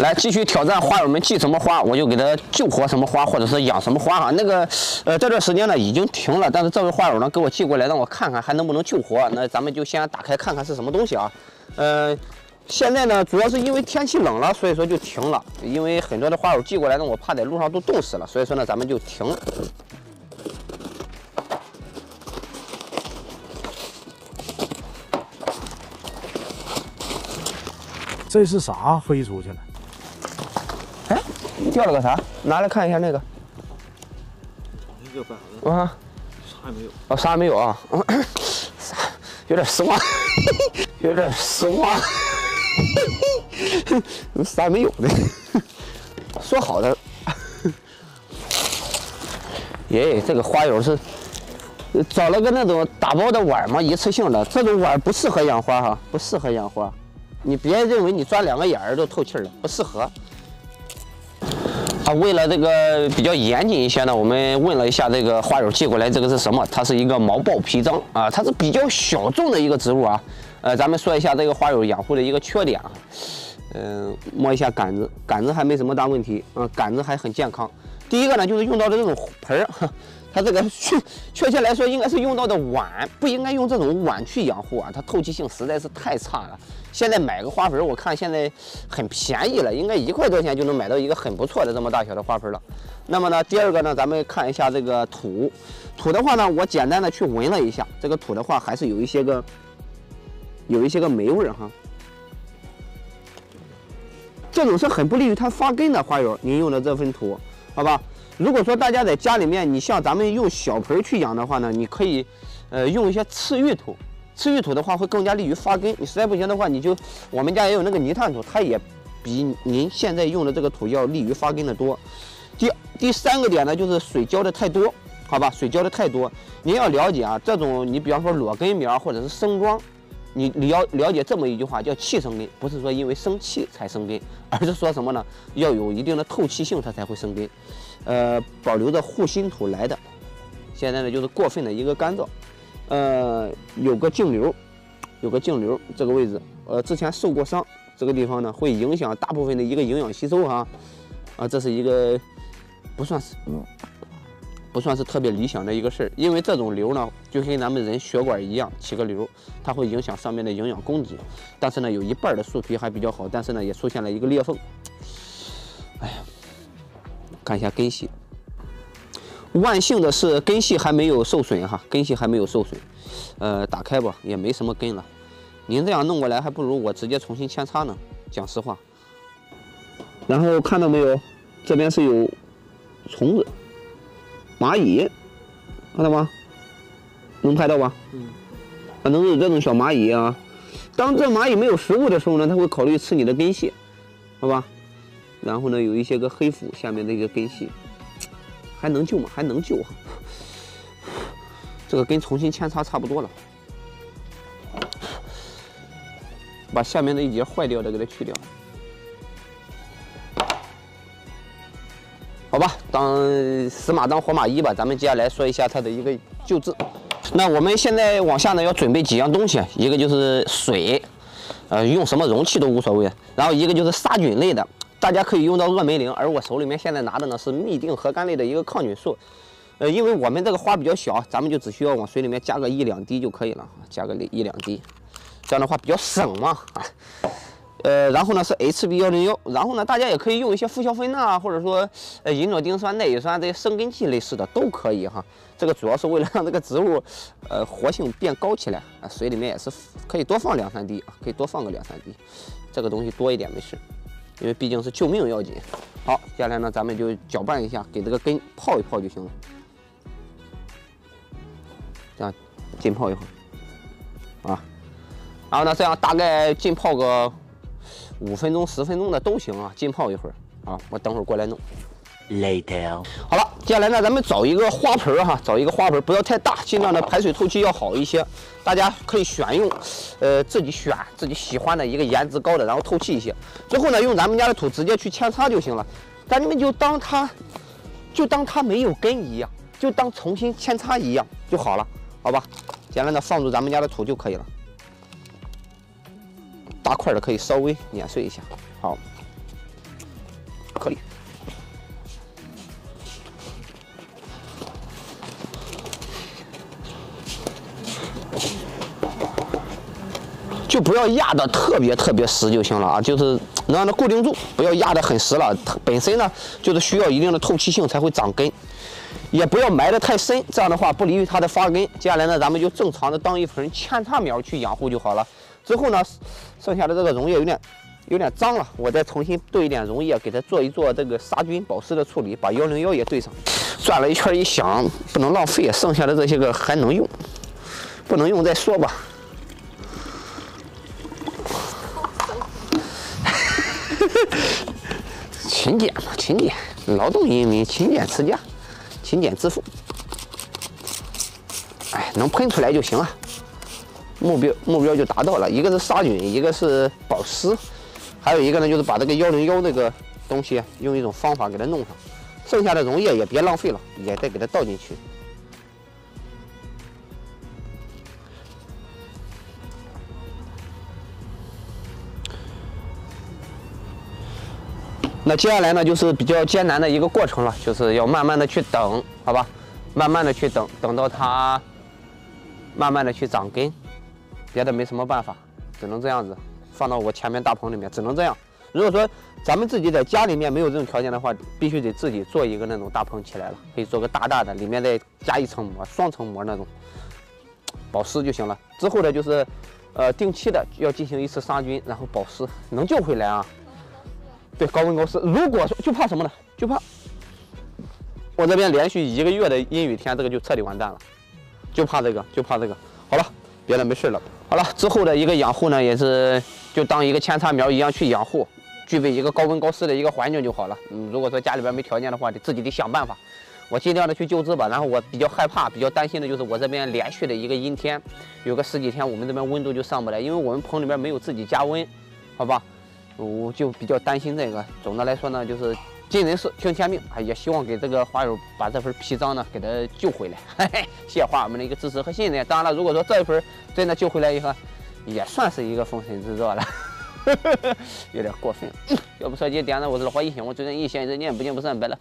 来继续挑战花友们寄什么花，我就给他救活什么花，或者是养什么花哈。那个，呃，这段时间呢已经停了，但是这位花友呢给我寄过来，让我看看还能不能救活。那咱们就先打开看看是什么东西啊。呃，现在呢主要是因为天气冷了，所以说就停了。因为很多的花友寄过来呢，我怕在路上都冻死了，所以说呢咱们就停。这是啥飞出去了？哎，掉了个啥？拿来看一下那个。啊，啥也没有。哦，啥也没有啊。啥？有点失望，有点失望。啥也没有呢。说好的。耶，这个花友是找了个那种打包的碗嘛，一次性的。这种碗不适合养花哈，不适合养花。你别认为你钻两个眼儿都透气了，不适合。为了这个比较严谨一些呢，我们问了一下这个花友寄过来这个是什么？它是一个毛豹皮张啊，它是比较小众的一个植物啊。呃，咱们说一下这个花友养护的一个缺点啊。嗯，摸一下杆子，杆子还没什么大问题啊，杆子还很健康。第一个呢，就是用到的这种盆儿。它这个确确切来说，应该是用到的碗，不应该用这种碗去养护啊，它透气性实在是太差了。现在买个花盆，我看现在很便宜了，应该一块多钱就能买到一个很不错的这么大小的花盆了。那么呢，第二个呢，咱们看一下这个土，土的话呢，我简单的去闻了一下，这个土的话还是有一些个，有一些个霉味儿哈。这种是很不利于它发根的花友，您用的这份土，好吧？如果说大家在家里面，你像咱们用小盆去养的话呢，你可以，呃，用一些次玉土。次玉土的话会更加利于发根。你实在不行的话，你就我们家也有那个泥炭土，它也比您现在用的这个土要利于发根的多。第第三个点呢，就是水浇的太多，好吧？水浇的太多，您要了解啊，这种你比方说裸根苗或者是生桩。你了了解这么一句话，叫气生根，不是说因为生气才生根，而是说什么呢？要有一定的透气性，它才会生根。呃，保留着护心土来的。现在呢，就是过分的一个干燥，呃，有个径流，有个径流这个位置，呃，之前受过伤，这个地方呢会影响大部分的一个营养吸收哈。啊，这是一个不算是。不算是特别理想的一个事儿，因为这种瘤呢，就跟咱们人血管一样，起个瘤，它会影响上面的营养供给。但是呢，有一半的树皮还比较好，但是呢，也出现了一个裂缝。哎呀，看一下根系，万幸的是根系还没有受损哈，根系还没有受损。呃，打开吧，也没什么根了。您这样弄过来，还不如我直接重新扦插呢。讲实话。然后看到没有，这边是有虫子。蚂蚁，看到吗？能拍到吧？嗯，反正是这种小蚂蚁啊。当这蚂蚁没有食物的时候呢，它会考虑吃你的根系，好吧？然后呢，有一些个黑腐下面的一个根系，还能救吗？还能救哈。这个跟重新扦插差不多了，把下面的一节坏掉的给它去掉。好吧，当死马当活马医吧。咱们接下来说一下它的一个救治。那我们现在往下呢，要准备几样东西，一个就是水，呃，用什么容器都无所谓。然后一个就是杀菌类的，大家可以用到恶霉灵，而我手里面现在拿的呢是嘧啶核苷类的一个抗菌素。呃，因为我们这个花比较小，咱们就只需要往水里面加个一两滴就可以了，加个一两滴，这样的话比较省嘛。呃，然后呢是 HB 幺零幺，然后呢大家也可以用一些复硝酚钠，或者说呃银诺丁酸、耐乙酸这些生根剂类似的都可以哈。这个主要是为了让这个植物呃活性变高起来啊，水里面也是可以多放两三滴啊，可以多放个两三滴，这个东西多一点没事，因为毕竟是救命要紧。好，接下来呢咱们就搅拌一下，给这个根泡一泡就行了，这样浸泡一会儿啊，然后呢这样大概浸泡个。五分钟、十分钟的都行啊，浸泡一会儿啊，我等会儿过来弄。Later。好了，接下来呢，咱们找一个花盆哈，找一个花盆，不要太大，尽量的排水透气要好一些。大家可以选用，呃，自己选自己喜欢的一个颜值高的，然后透气一些。最后呢，用咱们家的土直接去扦插就行了。咱们就当它，就当它没有根一样，就当重新扦插一样就好了，好吧？简单的放入咱们家的土就可以了。大块的可以稍微碾碎一下，好，可以。就不要压的特别特别实就行了啊，就是 能让它固定住，不要压的很实了。它本身呢，就是需要一定的透气性才会长根，也不要埋的太深，这样的话不利于它的发根。接下来呢，咱们就正常的当一盆扦插苗去养护就好了。之后呢，剩下的这个溶液有点有点脏了，我再重新兑一点溶液，给它做一做这个杀菌保湿的处理，把幺零幺也兑上。转了一圈一想，不能浪费，剩下的这些个还能用，不能用再说吧。勤俭嘛，勤俭，劳动人民勤俭持家，勤俭致富。哎，能喷出来就行了，目标目标就达到了。一个是杀菌，一个是保湿，还有一个呢，就是把这个幺零幺这个东西用一种方法给它弄上。剩下的溶液也别浪费了，也再给它倒进去。那接下来呢，就是比较艰难的一个过程了，就是要慢慢的去等，好吧？慢慢的去等，等到它慢慢的去长根，别的没什么办法，只能这样子放到我前面大棚里面，只能这样。如果说咱们自己在家里面没有这种条件的话，必须得自己做一个那种大棚起来了，可以做个大大的，里面再加一层膜，双层膜那种保湿就行了。之后呢，就是呃定期的要进行一次杀菌，然后保湿，能救回来啊。对，高温高湿。如果说就怕什么呢？就怕我这边连续一个月的阴雨天，这个就彻底完蛋了。就怕这个，就怕这个。好了，别的没事了。好了，之后的一个养护呢，也是就当一个扦插苗一样去养护，具备一个高温高湿的一个环境就好了。嗯，如果说家里边没条件的话，得自己得想办法。我尽量的去救治吧。然后我比较害怕、比较担心的就是我这边连续的一个阴天，有个十几天，我们这边温度就上不来，因为我们棚里边没有自己加温，好吧？我就比较担心这个。总的来说呢，就是尽人事听天命，啊，也希望给这个花友把这份皮章呢给他救回来。嘿嘿，谢谢花友们的一个支持和信任。当然了，如果说这一盆真的救回来以后，也算是一个封神之作了，有点过分。要不说今天呢，我是老花一行，我最近一线人念不见不散拜了。